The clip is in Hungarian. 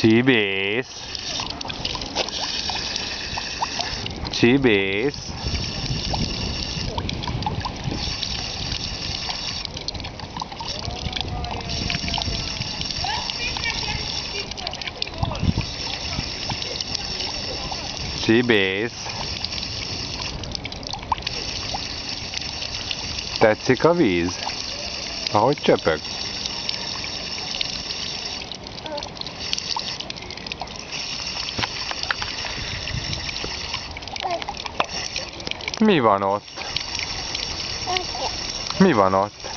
Csibész. Csibész. Csibész. Tetszik a víz? Ahogy csöpög? Mi van ott? Mi van ott?